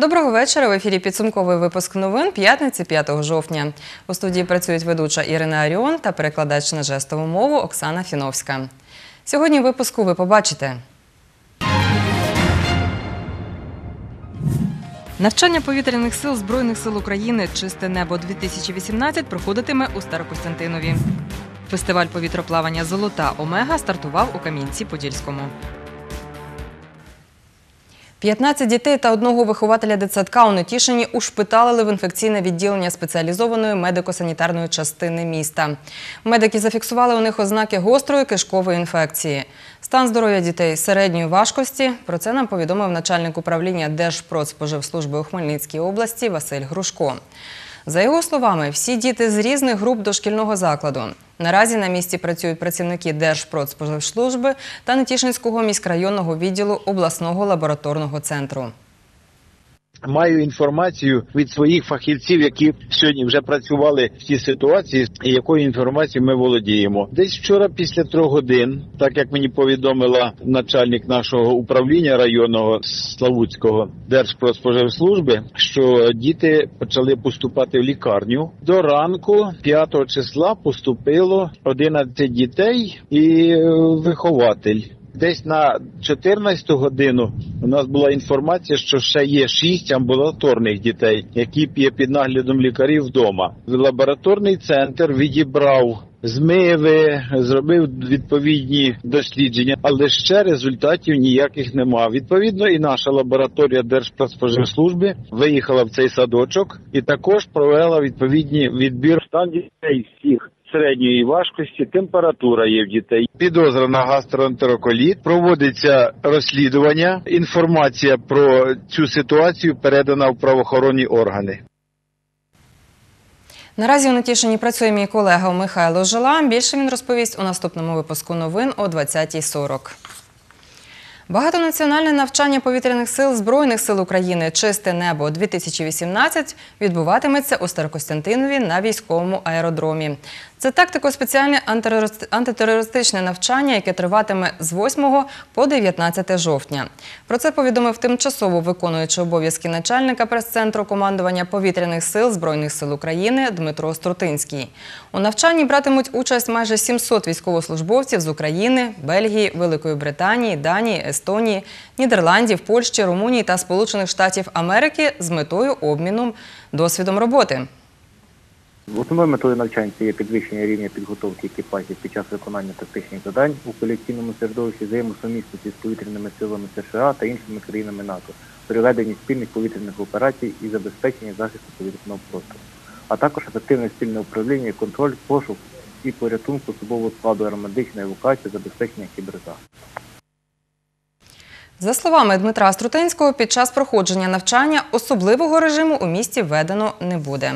Доброго вечора. В ефірі підсумковий випуск новин п'ятниці 5 жовтня. У студії працюють ведуча Ірина Аріон та перекладач на жестову мову Оксана Фіновська. Сьогодні випуску ви побачите. Навчання повітряних сил Збройних сил України Чисте небо 2018 проходитиме у Старокостянтинові. Фестиваль повітроплавання Золота Омега стартував у Кам'янці-Подільському. 15 дітей та одного вихователя дитсадка у Нетішині ушпиталили в інфекційне відділення спеціалізованої медико-санітарної частини міста. Медики зафіксували у них ознаки гострої кишкової інфекції. Стан здоров'я дітей середньої важкості. Про це нам повідомив начальник управління Держпродспоживслужби у Хмельницькій області Василь Грушко. За його словами, всі діти з різних груп дошкільного закладу. Наразі на місці працюють працівники Держпродспоживслужби та Нетішинського міськрайонного відділу обласного лабораторного центру. Маю інформацію від своїх фахівців, які сьогодні вже працювали в цій ситуації, і якою інформацією ми володіємо. Десь вчора, після трьох годин, так як мені повідомила начальник нашого управління районного Славутського Держпродспоживслужби, що діти почали поступати в лікарню. До ранку 5 числа поступило 11 дітей і е, вихователь. Десь на 14 годину у нас була інформація, що ще є 6 амбулаторних дітей, які є під наглядом лікарів вдома. Лабораторний центр відібрав змиви, зробив відповідні дослідження, але ще результатів ніяких нема. Відповідно, і наша лабораторія Держпродспоживслужби виїхала в цей садочок і також провела відповідні відбір стан дітей всіх середньої важкості, температура є в дітей. Підозра на гастроентероколіт. Проводиться розслідування. Інформація про цю ситуацію передана в правоохоронні органи. Наразі у Нетішині працює мій колега Михайло Жила. Більше він розповість у наступному випуску новин о 20.40. Багатонаціональне навчання повітряних сил Збройних сил України Чисте небо 2018 відбуватиметься у Старокостянтинові на військовому аеродромі. Це тактико-спеціальне антитерористичне навчання, яке триватиме з 8 по 19 жовтня. Про це повідомив тимчасово виконуючий обов'язки начальника прес-центру командування повітряних сил Збройних сил України Дмитро Струтинський. У навчанні братимуть участь майже 700 військовослужбовців з України, Бельгії, Великої Британії, Данії, Естонії, Нідерландів, Польщі, Румунії та Сполучених Штатів Америки з метою обміну досвідом роботи. Основною метою навчань це є підвищення рівня підготовки екіпажів під час виконання тактичних завдань у колекційному середовищі взаємосумісності з повітряними силами США та іншими країнами НАТО приведенні спільних повітряних операцій і забезпеченні захисту повітряного простору, а також ефективне спільне управління, контроль, пошук і порятунку особового складу аеромедичної евакуації, забезпечення кіберзахисту. За словами Дмитра Струтинського, під час проходження навчання особливого режиму у місті введено не буде.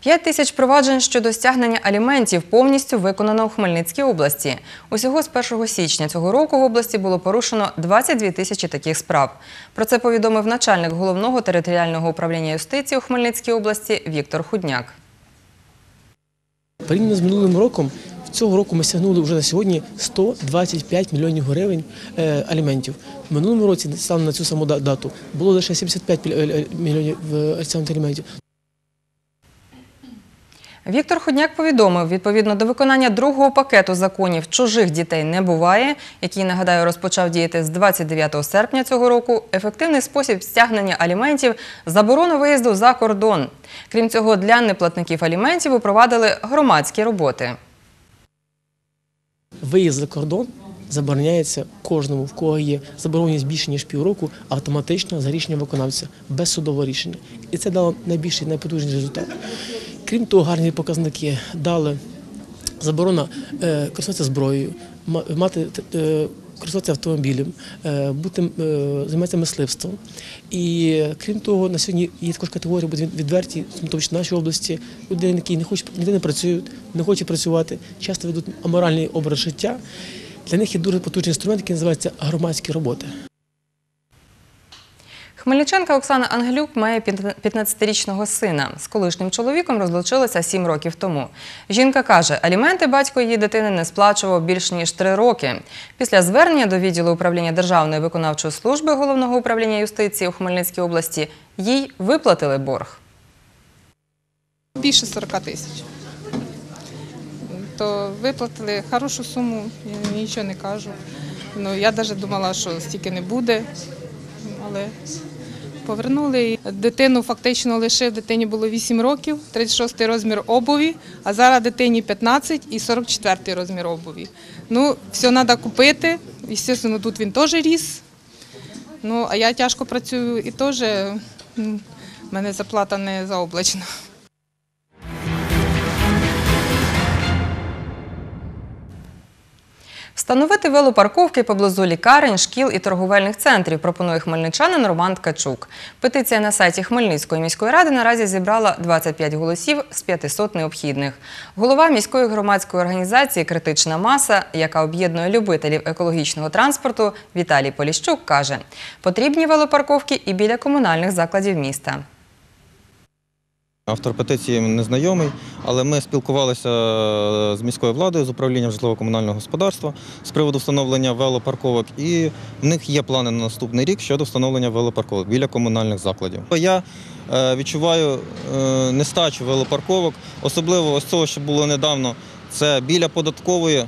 П'ять тисяч проваджень щодо стягнення аліментів повністю виконано у Хмельницькій області. Усього з 1 січня цього року в області було порушено 22 тисячі таких справ. Про це повідомив начальник головного територіального управління юстиції у Хмельницькій області Віктор Худняк. Порівняно з минулим роком, цього року ми стягнули вже на сьогодні 125 мільйонів гривень е, аліментів. В минулому році, станом на цю саму дату, було лише 75 міль- е, мільйонів е, аліментів. Віктор Ходняк повідомив, відповідно до виконання другого пакету законів чужих дітей не буває, який, нагадаю, розпочав діяти з 29 серпня цього року, ефективний спосіб стягнення аліментів – заборона виїзду за кордон. Крім цього, для неплатників аліментів упровадили громадські роботи. Виїзд за кордон забороняється кожному, в кого є забороненість більше ніж півроку, автоматично за рішенням виконавця, без судового рішення. І це дало найбільший, найпотужніший результат. Крім того, гарні показники дали заборона е, користуватися зброєю, ма- мати е, користуватися автомобілем, е, бути займатися мисливством. І крім того, на сьогодні є також категорії будуть відверті, тому числі в нашій області, люди, які не хочуть ніде не працюють, не хочуть працювати, часто ведуть аморальний образ життя. Для них є дуже потужний інструмент, який називається громадські роботи. Хмельниченка Оксана Ангелюк має 15-річного сина. З колишнім чоловіком розлучилася 7 років тому. Жінка каже, аліменти батько її дитини не сплачував більш ніж 3 роки. Після звернення до відділу управління Державної виконавчої служби Головного управління юстиції у Хмельницькій області їй виплатили борг. Більше 40 тисяч. То виплатили хорошу суму, нічого не кажу. Ну, я навіть думала, що стільки не буде, але повернули. Дитину фактично лишив, дитині було 8 років, 36-й розмір обуві, а зараз дитині 15 і 44-й розмір обуві. Ну, все треба купити. Звісно, тут він теж ріс. Ну, а я тяжко працюю і теж в мене заплата не заоблачна. Встановити велопарковки поблизу лікарень, шкіл і торговельних центрів пропонує хмельничанин Роман Ткачук. Петиція на сайті Хмельницької міської ради наразі зібрала 25 голосів з 500 необхідних. Голова міської громадської організації Критична маса, яка об'єднує любителів екологічного транспорту, Віталій Поліщук каже, потрібні велопарковки і біля комунальних закладів міста. Автор петиції незнайомий, але ми спілкувалися е, з міською владою, з управлінням житлово-комунального господарства з приводу встановлення велопарковок. І в них є плани на наступний рік щодо встановлення велопарковок біля комунальних закладів. Я е, відчуваю е, нестачу велопарковок, особливо ось цього, що було недавно. Це біля податкової.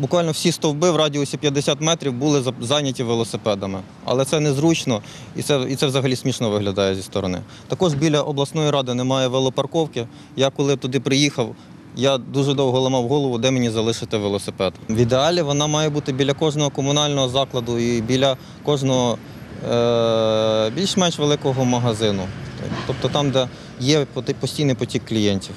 Буквально всі стовби в радіусі 50 метрів були зайняті велосипедами. Але це незручно і це, і це взагалі смішно виглядає зі сторони. Також біля обласної ради немає велопарковки. Я коли туди приїхав, я дуже довго ламав голову, де мені залишити велосипед. В ідеалі вона має бути біля кожного комунального закладу і біля кожного е- більш-менш великого магазину. Тобто там, де є постійний потік клієнтів.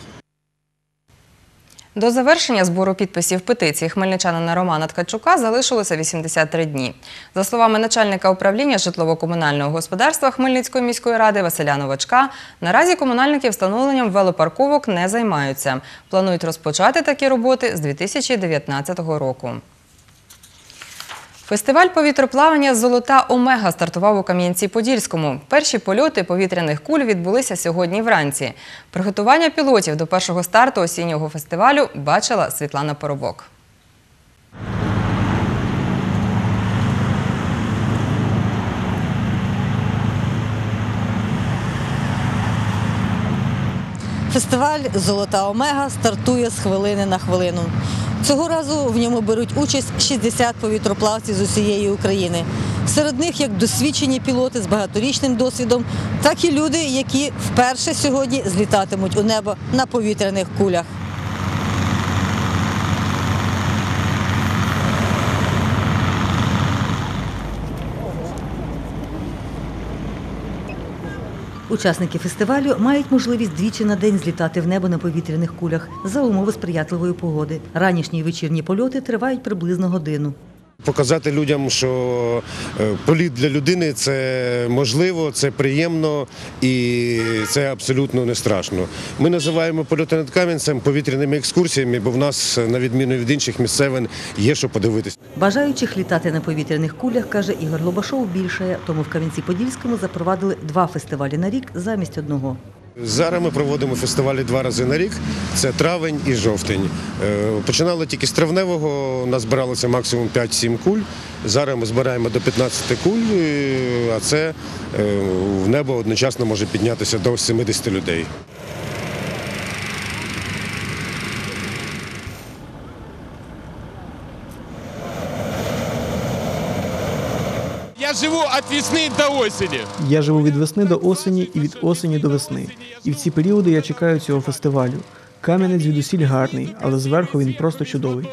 До завершення збору підписів петиції хмельничанина Романа Ткачука залишилося 83 дні. За словами начальника управління житлово-комунального господарства Хмельницької міської ради Василя Новачка, наразі комунальники встановленням велопарковок не займаються. Планують розпочати такі роботи з 2019 року. Фестиваль повітроплавання Золота Омега стартував у Кам'янці-Подільському. Перші польоти повітряних куль відбулися сьогодні вранці. Приготування пілотів до першого старту осіннього фестивалю бачила Світлана Поробок. Фестиваль Золота Омега стартує з хвилини на хвилину. Цього разу в ньому беруть участь 60 повітроплавців з усієї України. Серед них як досвідчені пілоти з багаторічним досвідом, так і люди, які вперше сьогодні злітатимуть у небо на повітряних кулях. Учасники фестивалю мають можливість двічі на день злітати в небо на повітряних кулях за умови сприятливої погоди. Ранішні і вечірні польоти тривають приблизно годину. Показати людям, що е, політ для людини це можливо, це приємно і це абсолютно не страшно. Ми називаємо польоти над Кам'янцем повітряними екскурсіями, бо в нас, на відміну від інших місцевин, є що подивитися. Бажаючих літати на повітряних кулях, каже Ігор Лобашов, більше. Тому в Кам'янці-Подільському запровадили два фестивалі на рік замість одного. Зараз ми проводимо фестивалі два рази на рік. Це травень і жовтень. Е, Починали тільки з травневого, у нас збиралося максимум 5-7 куль. Зараз ми збираємо до 15 куль, е, а це е, в небо одночасно може піднятися до 70 людей. Я живу от весны до осени. Я живу від весни до осені і від осені до весни. І в ці періоди я чекаю цього фестивалю. Кам'янець звідусіль гарний, але зверху він просто чудовий.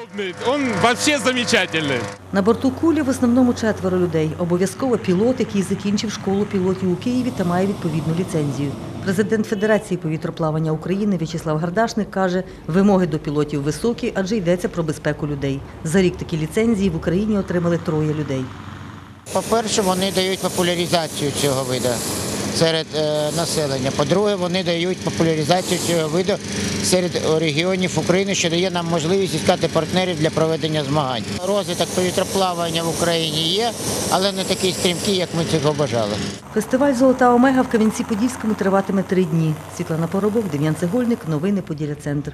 Он вообще замечательный. На борту кулі в основному четверо людей. Обов'язково пілот, який закінчив школу пілотів у Києві та має відповідну ліцензію. Президент Федерації повітроплавання України В'ячеслав Гардашник каже, вимоги до пілотів високі, адже йдеться про безпеку людей. За рік такі ліцензії в Україні отримали троє людей. По-перше, вони дають популяризацію цього виду серед е, населення. По-друге, вони дають популяризацію цього виду серед регіонів України, що дає нам можливість іскати партнерів для проведення змагань. Розвиток повітроплавання в Україні є, але не такий стрімкий, як ми цього бажали. Фестиваль Золота Омега в Кам'янці-Подільському триватиме три дні. Світлана Поробок, Дем'ян Цегольник, новини Поділля Центр.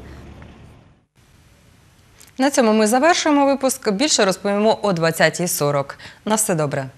На цьому ми завершуємо випуск. Більше розповімо о 20.40. На все добре.